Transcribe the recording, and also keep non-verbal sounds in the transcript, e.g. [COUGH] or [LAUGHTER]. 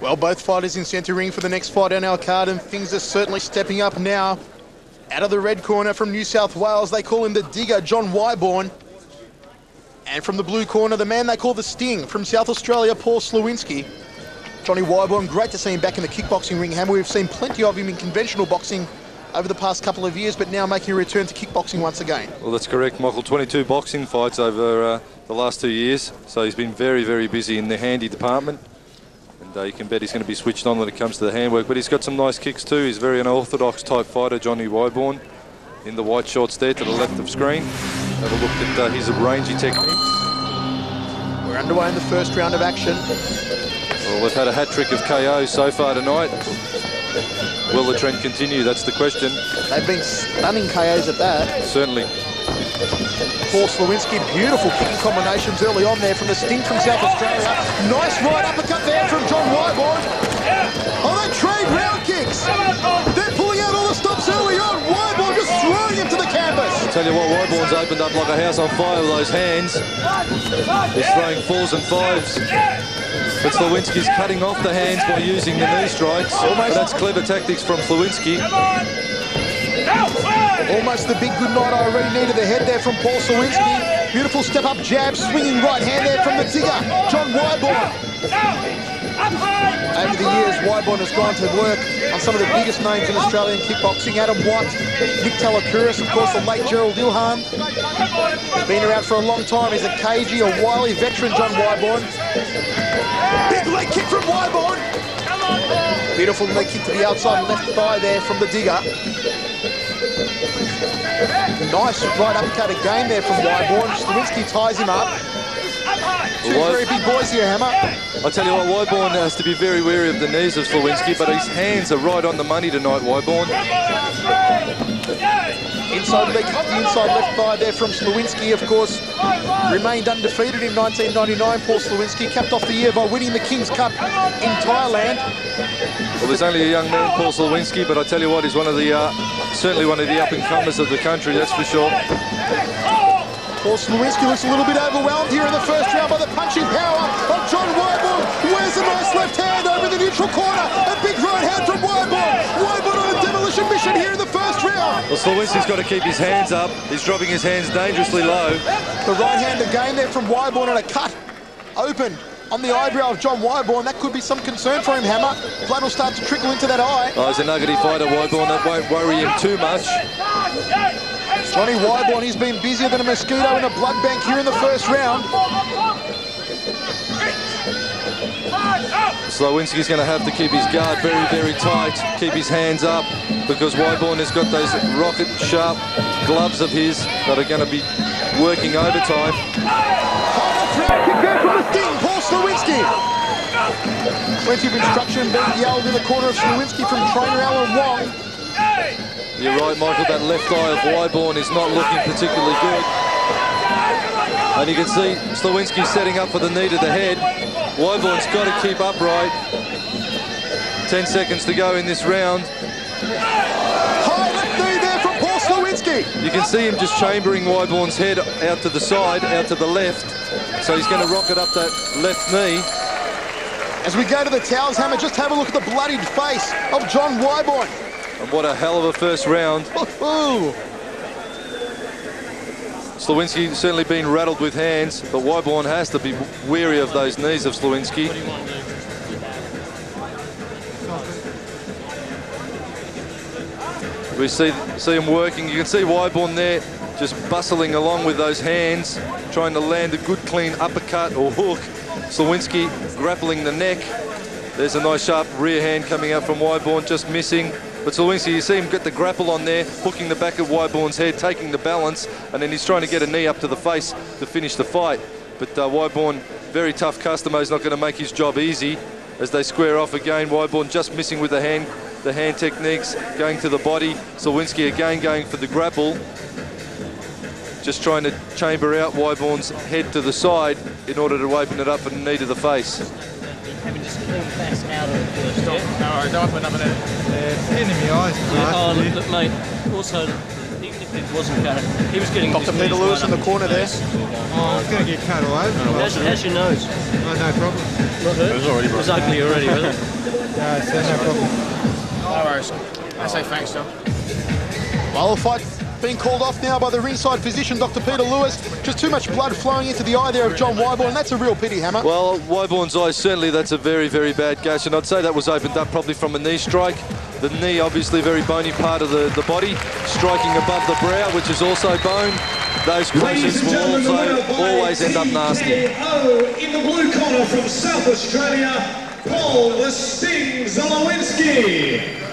Well, both fighters in centre ring for the next fight on our card, and things are certainly stepping up now. Out of the red corner from New South Wales, they call him the Digger, John Wyborn. And from the blue corner, the man they call the Sting from South Australia, Paul Slowinski. Johnny Wyborn, great to see him back in the kickboxing ring, Hammer. We've seen plenty of him in conventional boxing over the past couple of years, but now making a return to kickboxing once again. Well, that's correct, Michael. 22 boxing fights over uh, the last two years, so he's been very, very busy in the handy department. And uh, you can bet he's going to be switched on when it comes to the handwork. But he's got some nice kicks too. He's very unorthodox type fighter, Johnny Wyborn, in the white shorts there to the left of screen. Have a look at uh, his rangy techniques. We're underway in the first round of action. Well, they've had a hat trick of KO so far tonight. Will the trend continue? That's the question. They've been stunning KOs at that. Certainly. Paul Slowinski, beautiful kicking combinations early on there from the Sting from South Australia. Nice right uppercut there from John Wyborn. Tell you what, Wyborn's opened up like a house on fire with those hands. He's throwing fours and fives. But Slowinski's cutting off the hands by using the knee strikes. But that's clever tactics from Slowinski. Almost the big good night I already needed the head there from Paul Slowinski. Beautiful step up jab, swinging right hand there from the digger, John Wyborn. Over the years, Wyborn has gone to work on some of the biggest names in Australian kickboxing. Adam White, Nick Talakouris, of course, the late Gerald Ilhan. He's been around for a long time. He's a cagey, a wily veteran, John Wyborn. Big leg kick from Wyborn. Beautiful leg kick to the outside left thigh there from the digger. Nice right uppercut again there from Wyborn. Slowinski ties him up. Two very big boys here, Hammer. I tell you what, Wyborn has to be very wary of the knees of Slowinski, but his hands are right on the money tonight, Wyborn. Inside leg the inside left thigh there from Slowinski, of course, remained undefeated in 1999. Paul Slowinski capped off the year by winning the King's Cup in Thailand. Well, there's only a young man, Paul Slowinski, but I tell you what, he's one of the, uh, certainly one of the up-and-comers of the country, that's for sure. Paul Slowinski looks a little bit overwhelmed here in the first round by the punching power of John Wyborn. Where's a nice left hand over the neutral corner? A big right hand from Wyborn. Wyborn on a demolition mission here in the first round. Well, Slowinski's got to keep his hands up. He's dropping his hands dangerously low. The right hand again there from Wyborn and a cut open on the eyebrow of John Wyborn. That could be some concern for him, Hammer. Blood will start to trickle into that eye. Oh, he's a nuggety fighter, Wyborn. That won't worry him too much. Johnny Wyborn, he's been busier than a mosquito in a blood bank here in the first round. Slowinski's going to have to keep his guard very, very tight, keep his hands up, because Wyborn has got those rocket sharp gloves of his that are going to be working overtime. Kick there the Sting, Paul. Plenty of instruction being yelled in the corner of Slowinski from trainer Alan Wong. You're right, Michael, that left eye of Wyborn is not looking particularly good. And you can see Slowinski setting up for the knee to the head. Wyborn's got to keep upright. 10 seconds to go in this round. High left knee there from Paul Slowinski. You can see him just chambering Wyborn's head out to the side, out to the left. So he's going to rocket up that left knee. As we go to the towels, Hammer, just have a look at the bloodied face of John Wyborn. And what a hell of a first round. Ooh. Slowinski certainly been rattled with hands, but Wyborn has to be wary of those knees of Slowinski. We see see him working. You can see Wyborn there just bustling along with those hands, trying to land a good clean uppercut or hook. Slowinski grappling the neck. There's a nice sharp rear hand coming out from Wyborn, just missing. But Slowinski, you see him get the grapple on there, hooking the back of Wyborn's head, taking the balance, and then he's trying to get a knee up to the face to finish the fight. But uh, Wyborn, very tough customer, is not going to make his job easy as they square off again. Wyborn just missing with the hand, the hand techniques, going to the body. Slowinski again going for the grapple. Just trying to chamber out Wyborn's head to the side in order to open it up and knee to the face. Having just pulled that out of the Stop. yeah? No, I don't open up an oh, look, look, mate. Also, even if it wasn't cut. He was getting Dr. his Peter Lewis right in the corner there. face. Oh, it's going to get cut all over. Oh, How's, how's your nose? no problem. Not hurt? It was already It was ugly already, wasn't it? [LAUGHS] No, so uh, no problem. No worries. I say thanks, John. Well, the fight being called off now by the ringside physician, Dr. Peter Lewis. Just too much blood flowing into the eye there of John Wyborn. That's a real pity, Hammer. Well, Wyborn's eye, certainly that's a very, very bad gash, and I'd say that was opened up probably from a knee strike. The knee, obviously, very bony part of the, the body, striking above the brow, which is also bone. Those Ladies will gentlemen, the winner also always end up nasty. In the blue corner from South Australia, Paul the Sting Zalowinski.